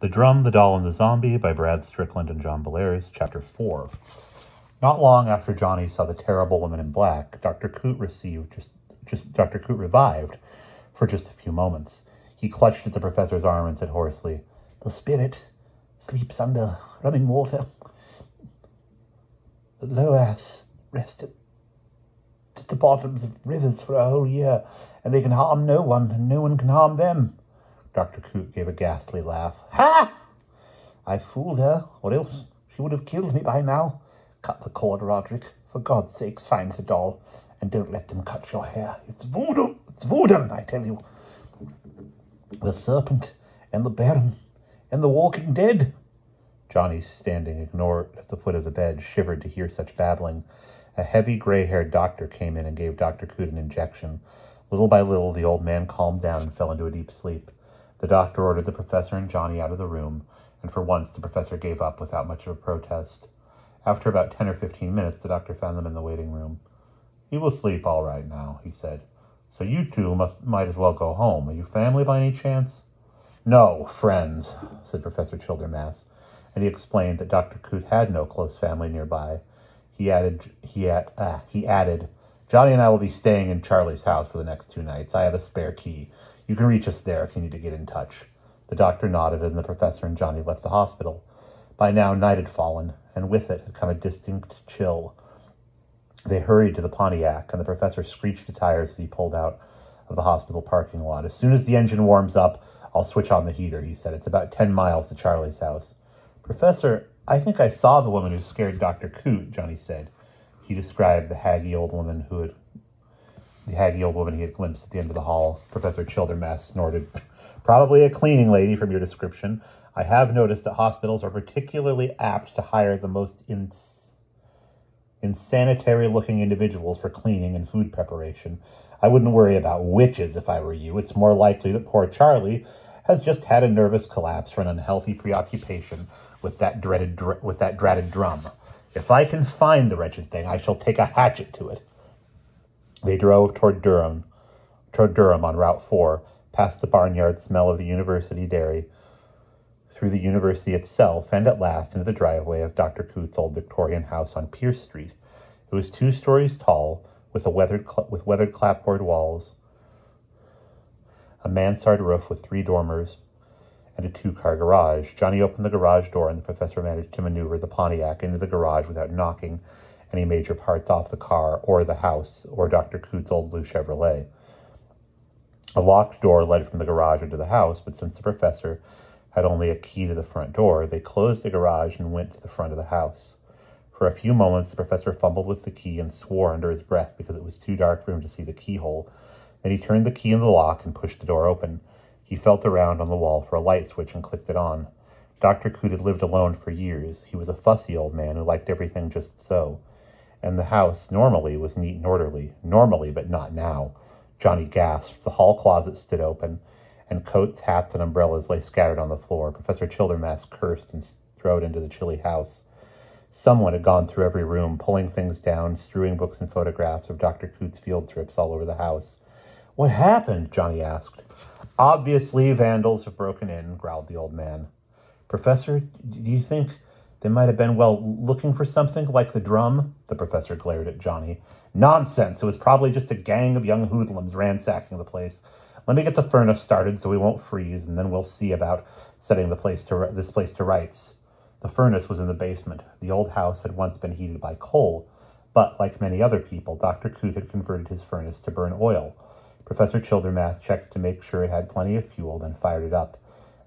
The Drum, the Doll, and the Zombie by Brad Strickland and John Bellairs, Chapter 4. Not long after Johnny saw the terrible woman in black, Dr. Coote received just, just Dr. Coote revived for just a few moments. He clutched at the professor's arm and said hoarsely, The spirit sleeps under running water. The Loas rest at, at the bottoms of rivers for a whole year, and they can harm no one, and no one can harm them. Dr. Coote gave a ghastly laugh. Ha! I fooled her, or else she would have killed me by now. Cut the cord, Roderick. For God's sakes, find the doll, and don't let them cut your hair. It's voodoo. It's voodoo, I tell you. The serpent, and the baron, and the walking dead. Johnny, standing ignored at the foot of the bed, shivered to hear such babbling. A heavy, gray-haired doctor came in and gave Dr. Coote an injection. Little by little, the old man calmed down and fell into a deep sleep. The doctor ordered the professor and Johnny out of the room, and for once the professor gave up without much of a protest. After about ten or fifteen minutes, the doctor found them in the waiting room. "He will sleep all right now," he said. "So you two must might as well go home. Are you family by any chance?" "No, friends," said Professor Childermass, and he explained that Dr. Coote had no close family nearby. He added, he, had, ah, he added, Johnny and I will be staying in Charlie's house for the next two nights. I have a spare key. You can reach us there if you need to get in touch. The doctor nodded, and the professor and Johnny left the hospital. By now, night had fallen, and with it had come a distinct chill. They hurried to the Pontiac, and the professor screeched the tires as he pulled out of the hospital parking lot. As soon as the engine warms up, I'll switch on the heater, he said. It's about ten miles to Charlie's house. Professor, I think I saw the woman who scared Dr. Coote, Johnny said. He described the haggy old woman who had the haggy old woman he had glimpsed at the end of the hall. Professor Childermass snorted. Probably a cleaning lady from your description. I have noticed that hospitals are particularly apt to hire the most ins- insanitary looking individuals for cleaning and food preparation. I wouldn't worry about witches if I were you. It's more likely that poor Charlie has just had a nervous collapse from an unhealthy preoccupation with that dreaded dr- with that dreaded drum. If I can find the wretched thing, I shall take a hatchet to it. They drove toward Durham, toward Durham on Route 4, past the barnyard smell of the university dairy, through the university itself, and at last into the driveway of Dr. Coote's old Victorian house on Pierce Street. It was two stories tall, with a weathered cl- with weathered clapboard walls, a mansard roof with three dormers, and a two-car garage. Johnny opened the garage door, and the professor managed to maneuver the Pontiac into the garage without knocking any major parts off the car or the house or Dr. Coote's old blue Chevrolet. A locked door led from the garage into the house, but since the professor had only a key to the front door, they closed the garage and went to the front of the house. For a few moments, the professor fumbled with the key and swore under his breath because it was too dark for him to see the keyhole. Then he turned the key in the lock and pushed the door open. He felt around on the wall for a light switch and clicked it on. Dr. Coote had lived alone for years. He was a fussy old man who liked everything just so and the house normally was neat and orderly. Normally, but not now. Johnny gasped. The hall closet stood open, and coats, hats, and umbrellas lay scattered on the floor. Professor Childermass cursed and strode into the chilly house. Someone had gone through every room, pulling things down, strewing books and photographs of Dr. Coote's field trips all over the house. What happened? Johnny asked. Obviously, vandals have broken in, growled the old man. Professor, do you think they might have been, well, looking for something like the drum. The professor glared at Johnny. Nonsense. It was probably just a gang of young hoodlums ransacking the place. Let me get the furnace started so we won't freeze, and then we'll see about setting the place to this place to rights. The furnace was in the basement. The old house had once been heated by coal, but like many other people, Dr. Coote had converted his furnace to burn oil. Professor Childermass checked to make sure it had plenty of fuel, then fired it up.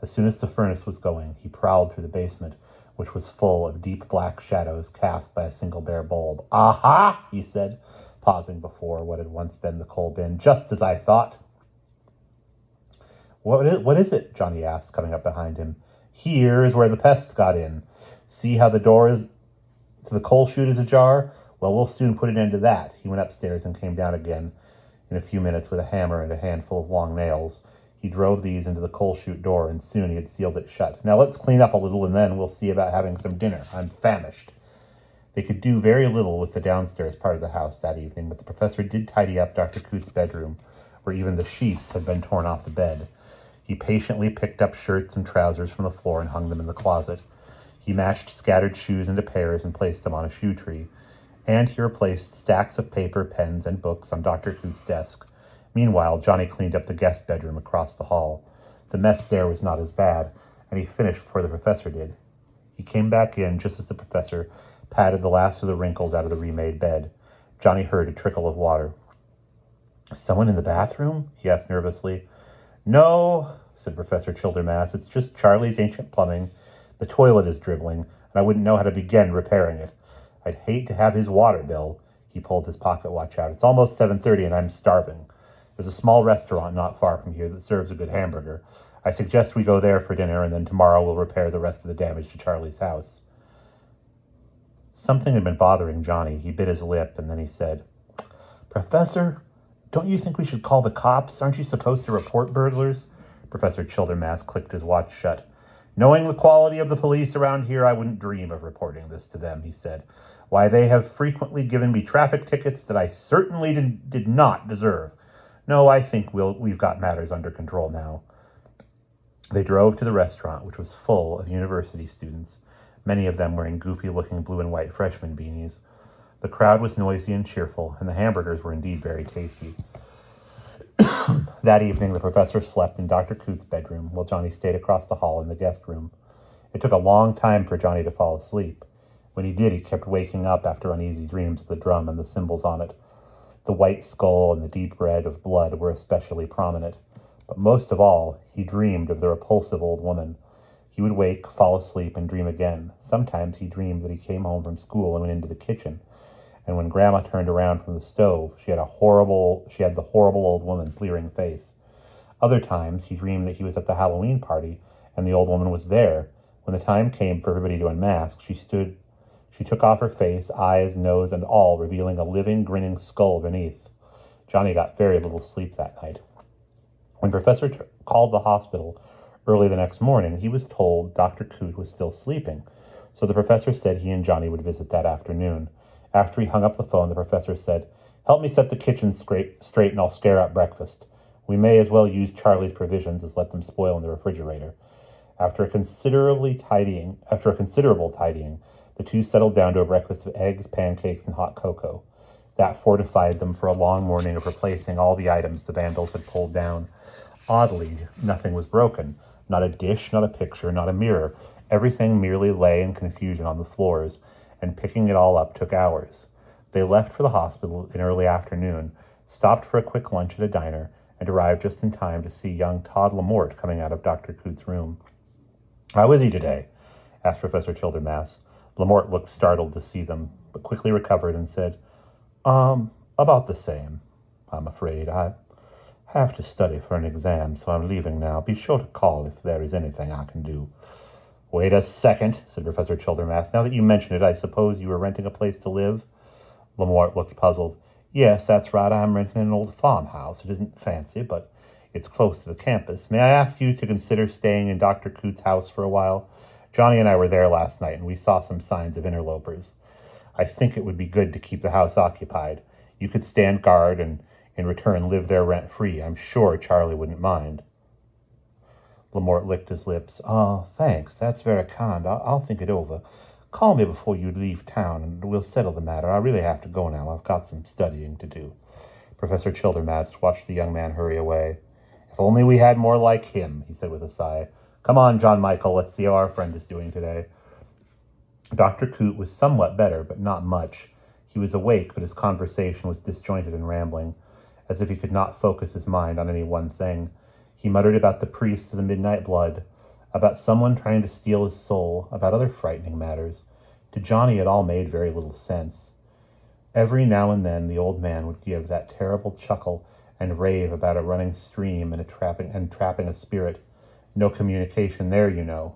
As soon as the furnace was going, he prowled through the basement which was full of deep black shadows cast by a single bare bulb. Aha! he said, pausing before what had once been the coal bin, just as I thought. What is, what is it? Johnny asked, coming up behind him. Here is where the pests got in. See how the door is to the coal chute is ajar? Well, we'll soon put an end to that. He went upstairs and came down again in a few minutes with a hammer and a handful of long nails. He drove these into the coal chute door, and soon he had sealed it shut. Now let's clean up a little, and then we'll see about having some dinner. I'm famished. They could do very little with the downstairs part of the house that evening, but the professor did tidy up Dr. Coote's bedroom, where even the sheets had been torn off the bed. He patiently picked up shirts and trousers from the floor and hung them in the closet. He matched scattered shoes into pairs and placed them on a shoe tree. And he replaced stacks of paper, pens, and books on Dr. Coote's desk. Meanwhile, Johnny cleaned up the guest bedroom across the hall. The mess there was not as bad, and he finished before the professor did. He came back in just as the professor patted the last of the wrinkles out of the remade bed. Johnny heard a trickle of water. Someone in the bathroom? he asked nervously. No, said Professor Childermass. It's just Charlie's ancient plumbing. The toilet is dribbling, and I wouldn't know how to begin repairing it. I'd hate to have his water bill. He pulled his pocket watch out. It's almost 7.30 and I'm starving. There's a small restaurant not far from here that serves a good hamburger. I suggest we go there for dinner, and then tomorrow we'll repair the rest of the damage to Charlie's house. Something had been bothering Johnny. He bit his lip, and then he said, Professor, don't you think we should call the cops? Aren't you supposed to report burglars? Professor Childermass clicked his watch shut. Knowing the quality of the police around here, I wouldn't dream of reporting this to them, he said. Why, they have frequently given me traffic tickets that I certainly did, did not deserve. No, I think we'll, we've got matters under control now. They drove to the restaurant, which was full of university students, many of them wearing goofy looking blue and white freshman beanies. The crowd was noisy and cheerful, and the hamburgers were indeed very tasty. that evening, the professor slept in Dr. Coote's bedroom while Johnny stayed across the hall in the guest room. It took a long time for Johnny to fall asleep. When he did, he kept waking up after uneasy dreams of the drum and the symbols on it. The white skull and the deep red of blood were especially prominent. But most of all, he dreamed of the repulsive old woman. He would wake, fall asleep, and dream again. Sometimes he dreamed that he came home from school and went into the kitchen and when grandma turned around from the stove, she had a horrible she had the horrible old woman's leering face. Other times he dreamed that he was at the Halloween party and the old woman was there. When the time came for everybody to unmask, she stood she took off her face, eyes, nose, and all, revealing a living, grinning skull beneath. Johnny got very little sleep that night. When Professor t- called the hospital early the next morning, he was told Dr. Coote was still sleeping, so the professor said he and Johnny would visit that afternoon. After he hung up the phone, the professor said, Help me set the kitchen straight, straight and I'll scare up breakfast. We may as well use Charlie's provisions as let them spoil in the refrigerator. After a considerably tidying, after a considerable tidying, the two settled down to a breakfast of eggs, pancakes, and hot cocoa. That fortified them for a long morning of replacing all the items the vandals had pulled down. Oddly, nothing was broken. Not a dish, not a picture, not a mirror. Everything merely lay in confusion on the floors, and picking it all up took hours. They left for the hospital in early afternoon, stopped for a quick lunch at a diner, and arrived just in time to see young Todd Lamort coming out of Dr. Coote's room. How is he today? asked Professor Childermass. Lamort looked startled to see them, but quickly recovered and said, Um, about the same, I'm afraid. I have to study for an exam, so I'm leaving now. Be sure to call if there is anything I can do. Wait a second, said Professor Childermass. Now that you mention it, I suppose you were renting a place to live? Lamort looked puzzled. Yes, that's right. I'm renting an old farmhouse. It isn't fancy, but it's close to the campus. May I ask you to consider staying in Dr. Coote's house for a while? Johnny and I were there last night, and we saw some signs of interlopers. I think it would be good to keep the house occupied. You could stand guard and, in return, live there rent free. I'm sure Charlie wouldn't mind. Lamort licked his lips. Oh, thanks. That's very kind. I'll, I'll think it over. Call me before you leave town, and we'll settle the matter. I really have to go now. I've got some studying to do. Professor Childermass watched the young man hurry away. If only we had more like him, he said with a sigh. Come on, John Michael, let's see how our friend is doing today. Dr. Coote was somewhat better, but not much. He was awake, but his conversation was disjointed and rambling, as if he could not focus his mind on any one thing. He muttered about the priest of the midnight blood, about someone trying to steal his soul, about other frightening matters. To Johnny it all made very little sense. Every now and then the old man would give that terrible chuckle and rave about a running stream and a trapping and trapping a spirit. No communication there, you know.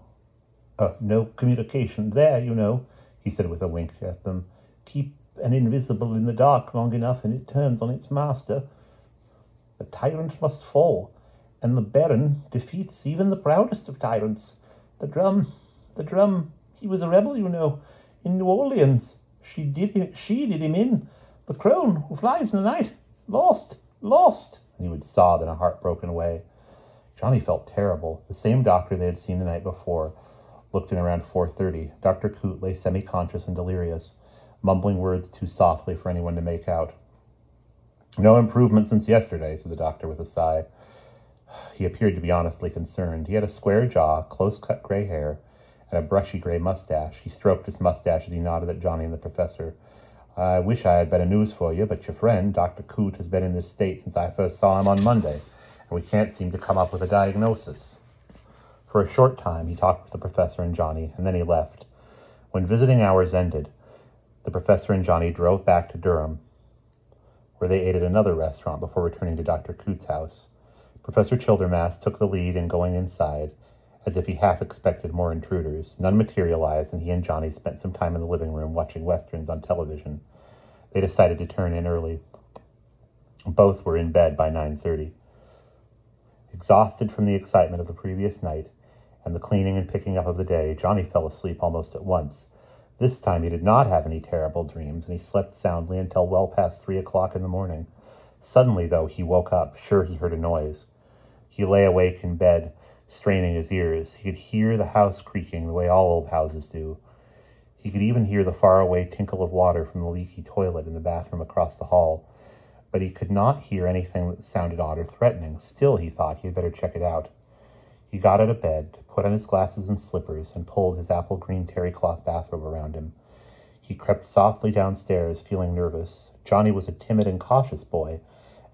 Uh, no communication there, you know, he said with a wink at them. Keep an invisible in the dark long enough and it turns on its master. The tyrant must fall and the Baron defeats even the proudest of tyrants. The drum, the drum, he was a rebel, you know, in New Orleans. She did him, she did him in. The crone who flies in the night, lost, lost. And he would sob in a heartbroken way. Johnny felt terrible. The same doctor they had seen the night before looked in around 4.30. Dr. Coote lay semi-conscious and delirious, mumbling words too softly for anyone to make out. No improvement since yesterday, said the doctor with a sigh. He appeared to be honestly concerned. He had a square jaw, close-cut gray hair, and a brushy gray mustache. He stroked his mustache as he nodded at Johnny and the professor. I wish I had better news for you, but your friend, Dr. Coote, has been in this state since I first saw him on Monday, and we can't seem to come up with a diagnosis. For a short time, he talked with the professor and Johnny, and then he left. When visiting hours ended, the professor and Johnny drove back to Durham, where they ate at another restaurant before returning to Dr. Coote's house. Professor Childermass took the lead in going inside, as if he half expected more intruders. None materialized, and he and Johnny spent some time in the living room watching westerns on television. They decided to turn in early. Both were in bed by 9:30. Exhausted from the excitement of the previous night and the cleaning and picking up of the day, Johnny fell asleep almost at once. This time he did not have any terrible dreams, and he slept soundly until well past three o'clock in the morning. Suddenly, though, he woke up, sure he heard a noise. He lay awake in bed, straining his ears. He could hear the house creaking the way all old houses do. He could even hear the faraway tinkle of water from the leaky toilet in the bathroom across the hall. But he could not hear anything that sounded odd or threatening. Still, he thought he had better check it out. He got out of bed, put on his glasses and slippers, and pulled his apple green terry cloth bathrobe around him. He crept softly downstairs, feeling nervous. Johnny was a timid and cautious boy,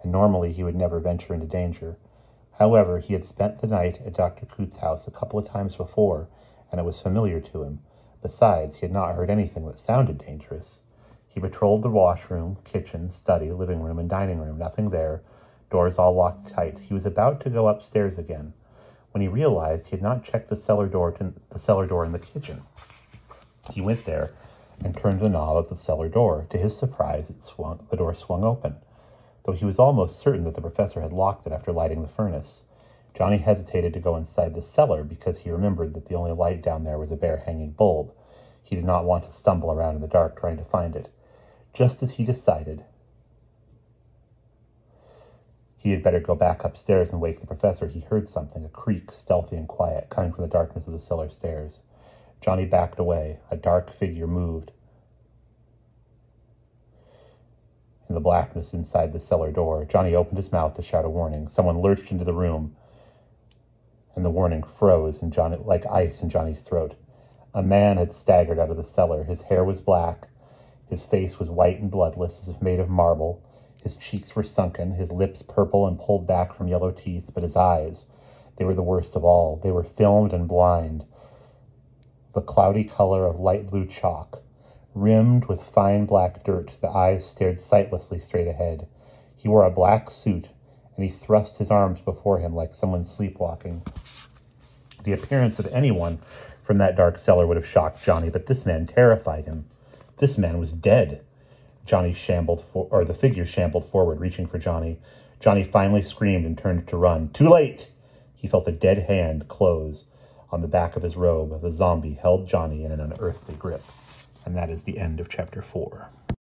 and normally he would never venture into danger. However, he had spent the night at Dr. Coote's house a couple of times before, and it was familiar to him. Besides, he had not heard anything that sounded dangerous. He patrolled the washroom, kitchen, study, living room, and dining room. Nothing there. Doors all locked tight. He was about to go upstairs again when he realized he had not checked the cellar door to the cellar door in the kitchen. He went there and turned the knob of the cellar door. To his surprise, it swung, the door swung open though he was almost certain that the professor had locked it after lighting the furnace. Johnny hesitated to go inside the cellar because he remembered that the only light down there was a bare hanging bulb. He did not want to stumble around in the dark trying to find it. Just as he decided he had better go back upstairs and wake the professor, he heard something, a creak, stealthy and quiet, coming from the darkness of the cellar stairs. Johnny backed away. A dark figure moved. in the blackness inside the cellar door. Johnny opened his mouth to shout a warning. Someone lurched into the room, and the warning froze in Johnny, like ice in Johnny's throat. A man had staggered out of the cellar. His hair was black. His face was white and bloodless, as if made of marble. His cheeks were sunken, his lips purple and pulled back from yellow teeth, but his eyes, they were the worst of all. They were filmed and blind, the cloudy color of light blue chalk. Rimmed with fine black dirt, the eyes stared sightlessly straight ahead. He wore a black suit, and he thrust his arms before him like someone sleepwalking. The appearance of anyone from that dark cellar would have shocked Johnny, but this man terrified him. This man was dead. Johnny shambled, for, or the figure shambled forward, reaching for Johnny. Johnny finally screamed and turned to run. Too late! He felt a dead hand close on the back of his robe. The zombie held Johnny in an unearthly grip. And that is the end of chapter four.